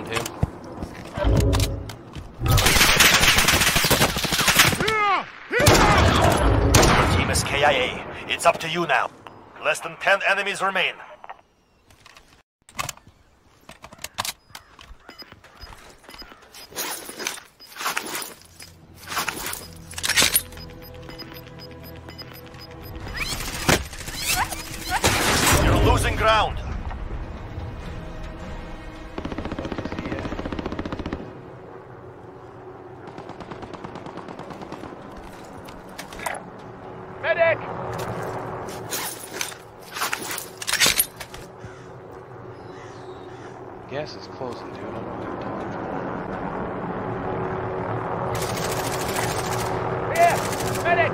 around him. Your team is KIA. It's up to you now. Less than 10 enemies remain. You're losing ground. Medic! Gas is closing, dude. I'm not gonna Here! Medic!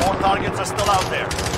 Four targets are still out there.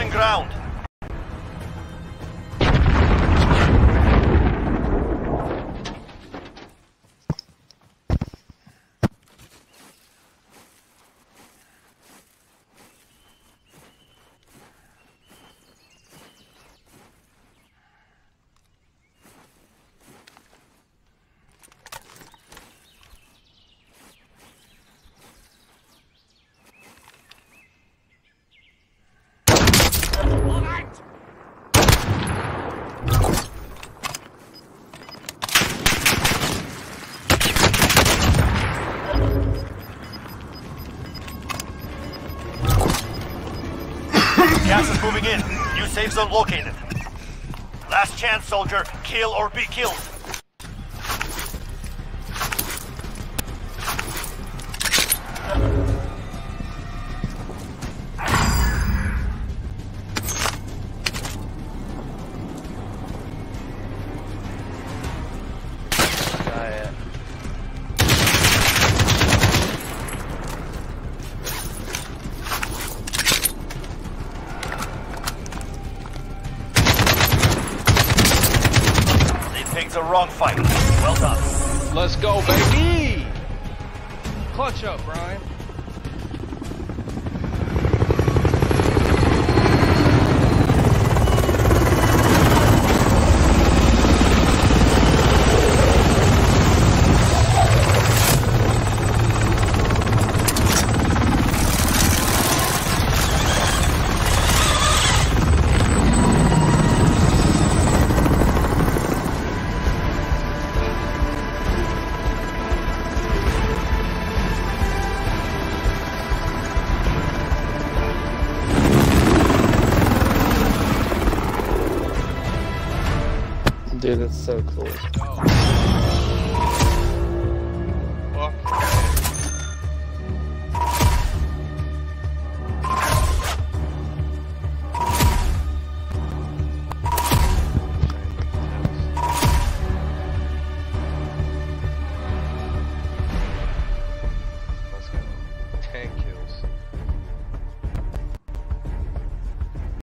losing ground. Gas is moving in. New safe zone located. Last chance, soldier. Kill or be killed. They a wrong fight. Well done. Let's go, baby! Clutch up, Brian. Dude, that's so cool.